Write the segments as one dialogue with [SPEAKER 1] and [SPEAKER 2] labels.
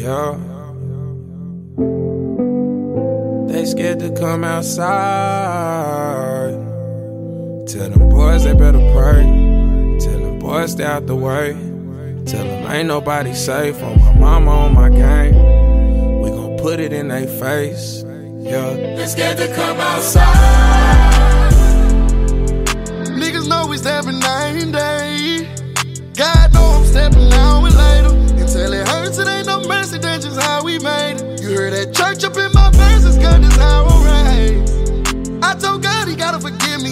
[SPEAKER 1] Yeah. They scared to come outside. Tell them boys they better pray. Tell them boys stay out the way. Tell them ain't nobody safe on my mama on my game. We gon' put it in their face. Yeah. They scared to come outside.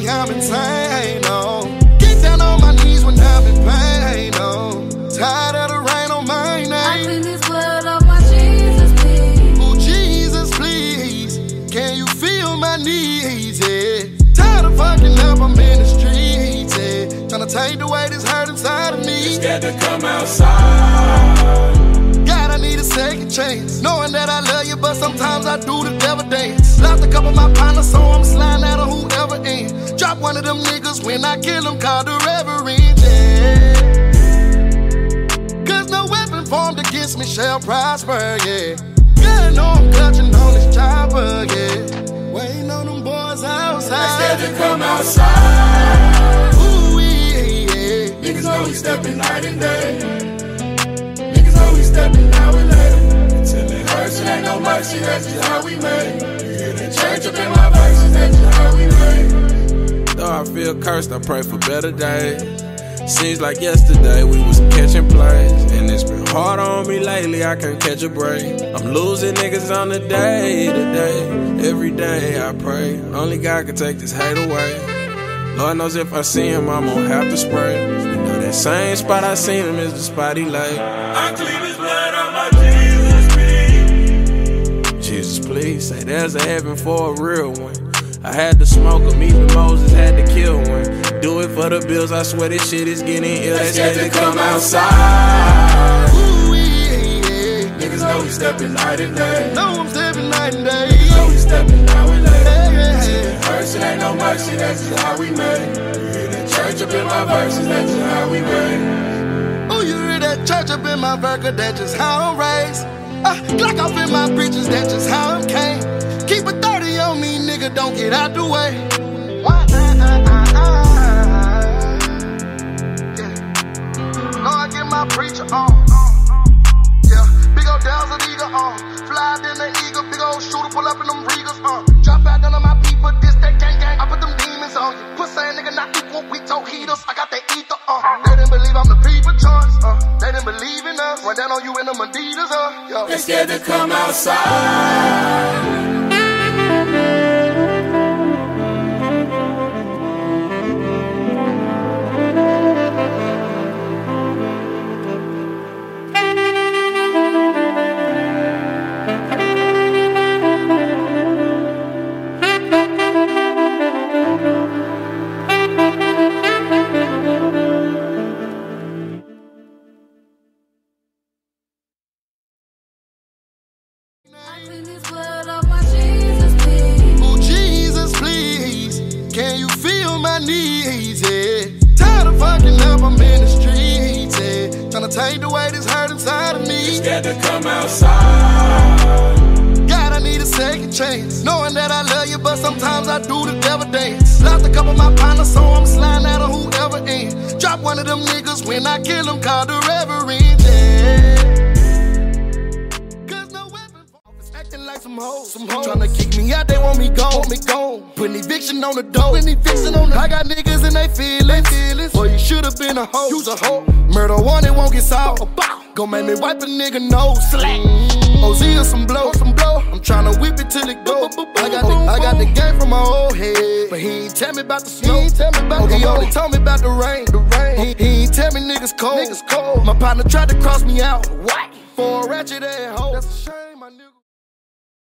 [SPEAKER 2] Gotta me, I'm insane, oh. Get down on my knees when I'm in pain, oh. Tired of the rain on my name
[SPEAKER 3] I
[SPEAKER 2] name.
[SPEAKER 3] clean this blood off oh, my Jesus, please.
[SPEAKER 2] Oh, Jesus, please. Can you feel my needs? Yeah. Tired of fucking up, I'm in the streets. Yeah. Tryna take away this hurt inside of me.
[SPEAKER 1] Scared to come outside.
[SPEAKER 2] I need a second chance. Knowing that I love you, but sometimes I do the devil dance. Lost a couple of my partners, so I'm sliding out of whoever in. Drop one of them niggas when I kill them, call the reverend. Yeah. Cause no weapon formed against me shall prosper, yeah. God, know I'm clutching on this chopper, yeah. Waiting on them boys outside.
[SPEAKER 1] Scared to come outside.
[SPEAKER 2] Ooh, yeah, yeah.
[SPEAKER 1] Niggas know we stepping night and day. Know we stepping later. Until it hurts, it ain't no mercy, that's just how we made. You hear the church up in my verses, that's just how we made. Though I feel cursed, I pray for better days. Seems like yesterday we was catching plays. And it's been hard on me lately, I can't catch a break. I'm losing niggas on the day to day. Every day I pray. Only God can take this hate away. Lord knows if I see him, I'm gonna have to spray. You that same spot I seen him is the spot he lay. I clean his blood on my Jesus, please. Jesus, please, say there's a heaven for a real one. I had to smoke him, even Moses had to kill one. Do it for the bills, I swear this shit is getting ill. They scared to come outside.
[SPEAKER 2] Ooh, yeah, yeah.
[SPEAKER 1] Niggas know we stepping night and day.
[SPEAKER 2] Know I'm stepping night and day.
[SPEAKER 1] Know we stepping now and later.
[SPEAKER 2] Yeah, yeah, yeah.
[SPEAKER 1] Hurts, it ain't no mercy, that's just how we made. Up in my verses, that's just how we made.
[SPEAKER 2] Oh, you hear that church up in my burger, that's just how I'm raised. Uh, Glock off in my breeches, that's just how I'm came. Keep a 30 on me, nigga, don't get out the way. Why? Uh, uh, uh, uh. Yeah. I get my preacher on. Yeah, big old Desert Eagle on. Fly in the eagle, big old shooter, pull up in them Regals on. Drop out none of my heaters. I ether on. They didn't believe I'm the people choice. Uh, they didn't believe in us. Run down on you in them Adidas, uh. Yo.
[SPEAKER 1] They scared to come outside.
[SPEAKER 2] I'm in the streets. Yeah. Tryna take away this hurt inside of me.
[SPEAKER 1] Scared to come outside.
[SPEAKER 2] God, I need a second chance. Knowing that I love you, but sometimes I do the devil dance. Lost a couple of my partners, so I'm sliding out of whoever in. Drop one of them niggas when I kill them, call the reverend. Yeah. Some hoes. Some hoes. Tryna kick me out, they want me gone. Want me gone. Putting eviction on the door. Putting eviction on the I got niggas and they feelings. feelings. Boy, you should've been a hoe. You's a hoe. Murder one, it won't get solved. Gon' make me wipe a nigga nose. Slack. OZ or some blow, some blow. I'm tryna whip it till it go. I got the, I got the game from my old head, but he ain't tell me about the snow. He ain't tell me about he only told me about the rain. The rain. He, he ain't tell me niggas cold. Niggas cold. My partner tried to cross me out. What? For a ratchet ass hoe. That's a shame.